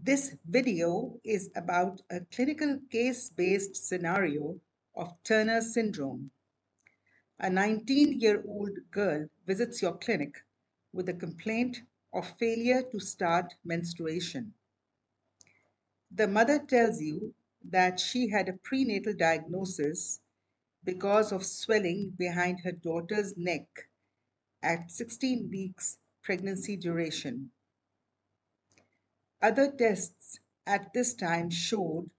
This video is about a clinical case-based scenario of Turner syndrome. A 19-year-old girl visits your clinic with a complaint of failure to start menstruation. The mother tells you that she had a prenatal diagnosis because of swelling behind her daughter's neck at 16 weeks pregnancy duration. Other tests at this time showed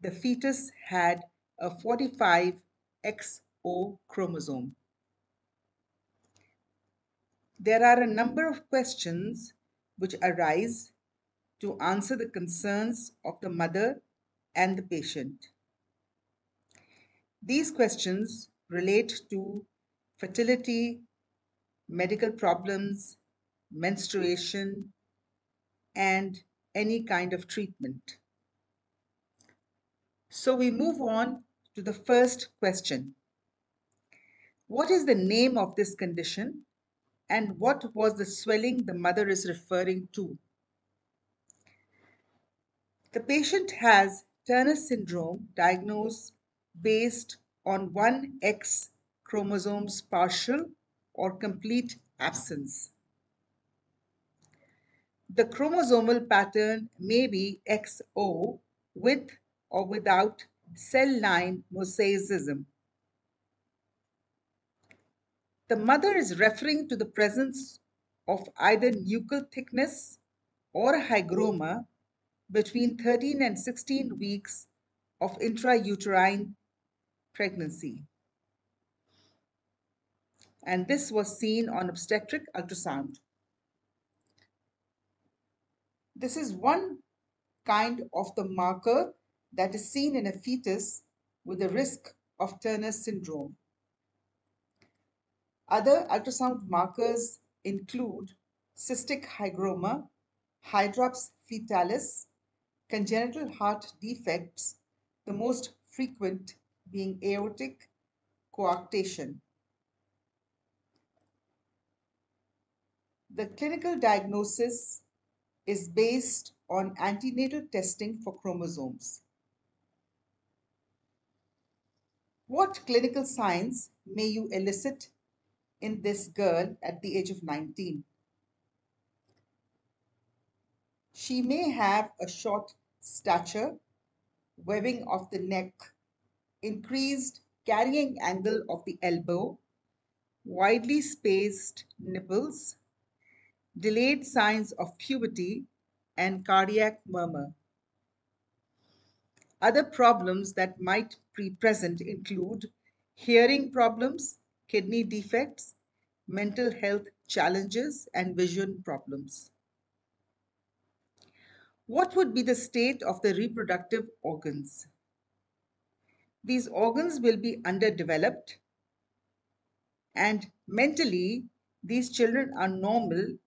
the fetus had a 45XO chromosome. There are a number of questions which arise to answer the concerns of the mother and the patient. These questions relate to fertility, medical problems, menstruation, and any kind of treatment. So we move on to the first question. What is the name of this condition and what was the swelling the mother is referring to? The patient has Turner syndrome diagnosed based on one X chromosome's partial or complete absence. The chromosomal pattern may be XO with or without cell line mosaicism. The mother is referring to the presence of either nuchal thickness or hygroma between 13 and 16 weeks of intrauterine pregnancy. And this was seen on obstetric ultrasound. This is one kind of the marker that is seen in a fetus with a risk of Turner syndrome. Other ultrasound markers include cystic hygroma, hydrops fetalis, congenital heart defects, the most frequent being aortic coarctation. The clinical diagnosis is based on antenatal testing for chromosomes. What clinical signs may you elicit in this girl at the age of 19? She may have a short stature, webbing of the neck, increased carrying angle of the elbow, widely spaced nipples, delayed signs of puberty, and cardiac murmur. Other problems that might be present include hearing problems, kidney defects, mental health challenges, and vision problems. What would be the state of the reproductive organs? These organs will be underdeveloped and mentally these children are normal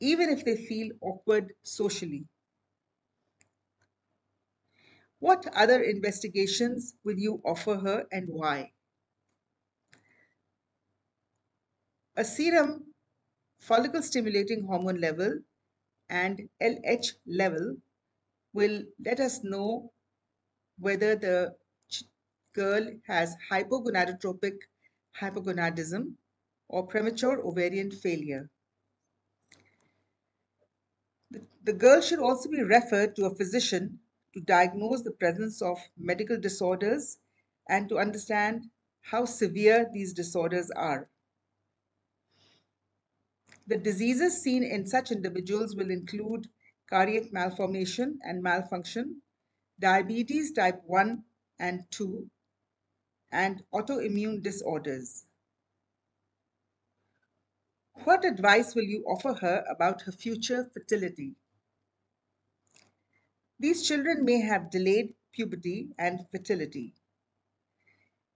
even if they feel awkward socially. What other investigations will you offer her and why? A serum follicle stimulating hormone level and LH level will let us know whether the girl has hypogonadotropic hypogonadism or premature ovarian failure. The girl should also be referred to a physician to diagnose the presence of medical disorders and to understand how severe these disorders are. The diseases seen in such individuals will include cardiac malformation and malfunction, diabetes type 1 and 2, and autoimmune disorders. What advice will you offer her about her future fertility? These children may have delayed puberty and fertility.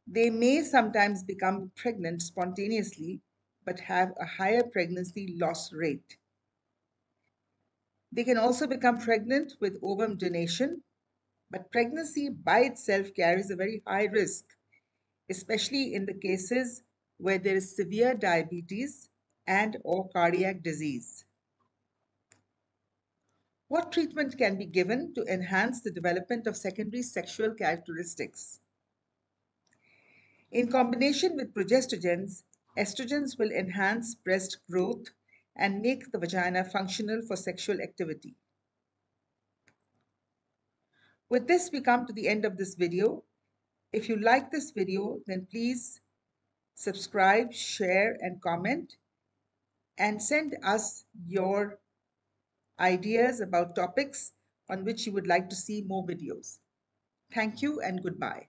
They may sometimes become pregnant spontaneously but have a higher pregnancy loss rate. They can also become pregnant with ovum donation, but pregnancy by itself carries a very high risk, especially in the cases where there is severe diabetes and or cardiac disease. What treatment can be given to enhance the development of secondary sexual characteristics? In combination with progestogens, estrogens will enhance breast growth and make the vagina functional for sexual activity. With this, we come to the end of this video. If you like this video, then please subscribe, share, and comment, and send us your ideas about topics on which you would like to see more videos. Thank you and goodbye.